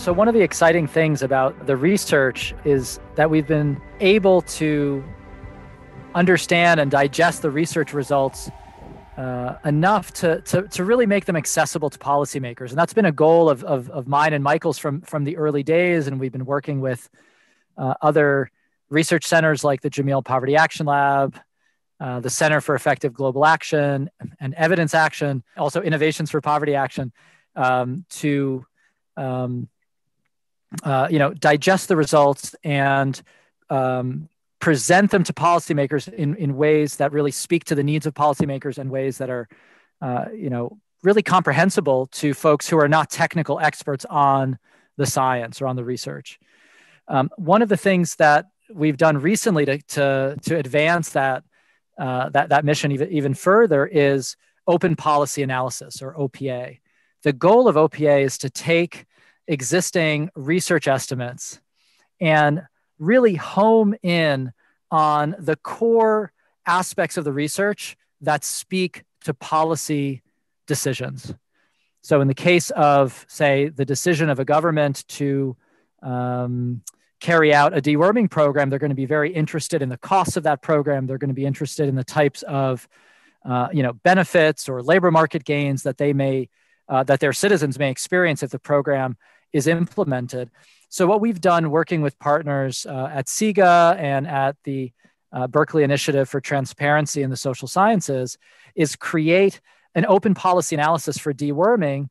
So, one of the exciting things about the research is that we've been able to understand and digest the research results uh, enough to, to, to really make them accessible to policymakers. And that's been a goal of, of, of mine and Michael's from, from the early days. And we've been working with uh, other research centers like the Jameel Poverty Action Lab, uh, the Center for Effective Global Action, and Evidence Action, also Innovations for Poverty Action, um, to um, uh, you know, digest the results and um, present them to policymakers in, in ways that really speak to the needs of policymakers and ways that are, uh, you know, really comprehensible to folks who are not technical experts on the science or on the research. Um, one of the things that we've done recently to, to, to advance that, uh, that, that mission even, even further is open policy analysis or OPA. The goal of OPA is to take existing research estimates and really home in on the core aspects of the research that speak to policy decisions. So, in the case of, say, the decision of a government to um, carry out a deworming program, they're going to be very interested in the costs of that program. They're going to be interested in the types of, uh, you know, benefits or labor market gains that they may, uh, that their citizens may experience if the program is implemented. So, what we've done working with partners uh, at CEGA and at the uh, Berkeley Initiative for Transparency in the Social Sciences is create an open policy analysis for deworming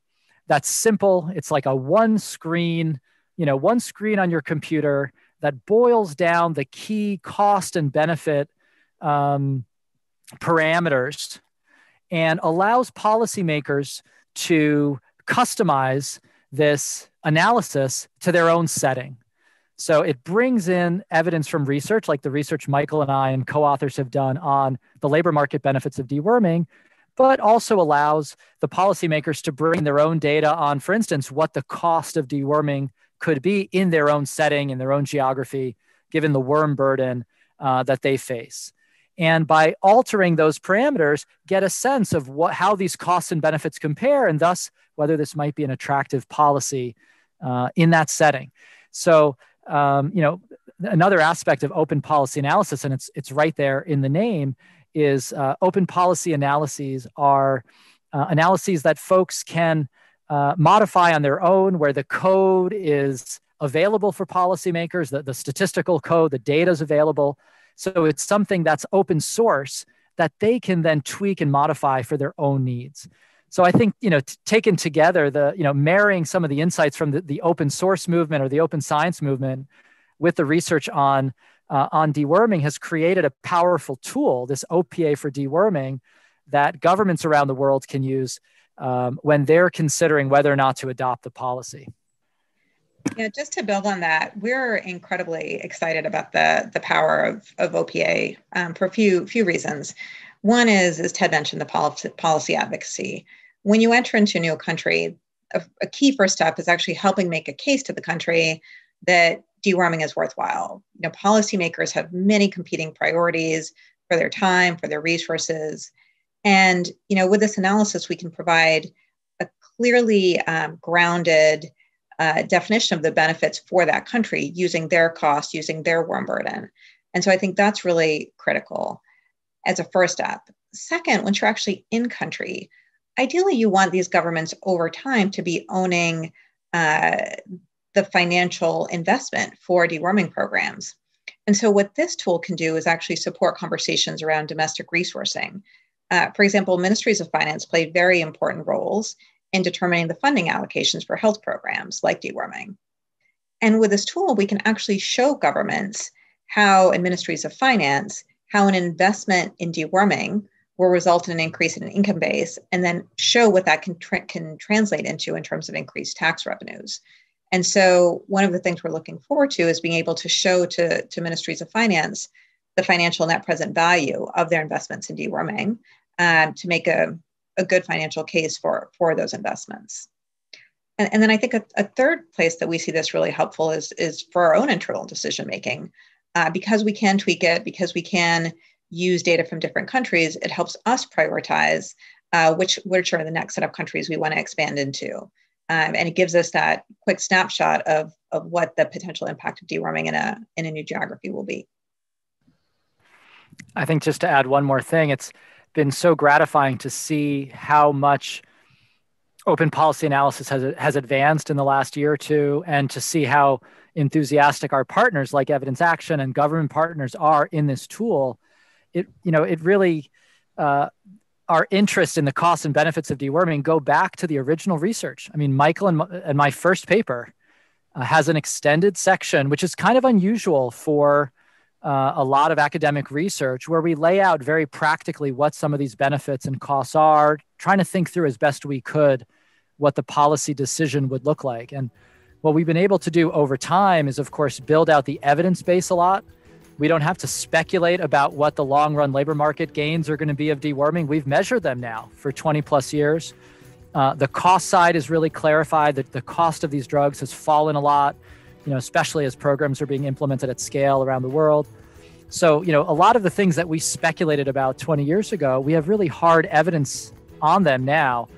that's simple. It's like a one screen, you know, one screen on your computer that boils down the key cost and benefit um, parameters and allows policymakers to customize this analysis to their own setting. So it brings in evidence from research, like the research Michael and I and co authors have done on the labor market benefits of deworming, but also allows the policymakers to bring their own data on, for instance, what the cost of deworming could be in their own setting, in their own geography, given the worm burden uh, that they face. And by altering those parameters, get a sense of what, how these costs and benefits compare, and thus whether this might be an attractive policy uh, in that setting. So, um, you know, another aspect of open policy analysis, and it's it's right there in the name, is uh, open policy analyses are uh, analyses that folks can uh, modify on their own, where the code is available for policymakers, the, the statistical code, the data is available. So it's something that's open source that they can then tweak and modify for their own needs. So I think you know, t- taken together, the you know, marrying some of the insights from the, the open source movement or the open science movement with the research on uh, on deworming has created a powerful tool, this OPA for deworming, that governments around the world can use um, when they're considering whether or not to adopt the policy. Yeah, just to build on that, we're incredibly excited about the the power of, of OPA um, for a few few reasons. One is, as Ted mentioned, the policy, policy advocacy. When you enter into a new country, a, a key first step is actually helping make a case to the country that deworming is worthwhile. You know, policymakers have many competing priorities for their time, for their resources, and you know, with this analysis, we can provide a clearly um, grounded uh, definition of the benefits for that country using their cost, using their worm burden. And so I think that's really critical as a first step. Second, once you're actually in country, ideally you want these governments over time to be owning uh, the financial investment for deworming programs. And so, what this tool can do is actually support conversations around domestic resourcing. Uh, for example, ministries of finance play very important roles in determining the funding allocations for health programs like deworming. And with this tool, we can actually show governments how, ministries of finance, how an investment in deworming will result in an increase in an income base and then show what that can, tra- can translate into in terms of increased tax revenues. And so, one of the things we're looking forward to is being able to show to, to ministries of finance the financial net present value of their investments in deworming um, to make a, a good financial case for, for those investments. And, and then I think a, a, third place that we see this really helpful is, is for our own internal decision making. Uh, because we can tweak it, because we can use data from different countries, it helps us prioritize uh, which which are the next set of countries we want to expand into. um, and it gives us that quick snapshot of of what the potential impact of deworming in a in a new geography will be. I think just to add one more thing, it's been so gratifying to see how much open policy analysis has has advanced in the last year or two, and to see how enthusiastic our partners like Evidence Action and government partners are in this tool. It you know it really uh, our interest in the costs and benefits of deworming go back to the original research. I mean, Michael and my, and my first paper uh, has an extended section, which is kind of unusual for uh, a lot of academic research, where we lay out very practically what some of these benefits and costs are, trying to think through as best we could what the policy decision would look like. And what we've been able to do over time is, of course, build out the evidence base a lot we don't have to speculate about what the long run labor market gains are going to be of deworming. We've measured them now for 20 plus years. Uh, the cost side is really clarified that the cost of these drugs has fallen a lot, you know, especially as programs are being implemented at scale around the world. So, you know, a lot of the things that we speculated about 20 years ago, we have really hard evidence on them now.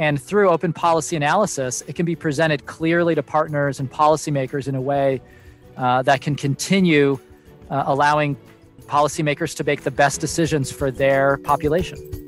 And through open policy analysis, it can be presented clearly to partners and policymakers in a way uh, that can continue uh, allowing policymakers to make the best decisions for their population.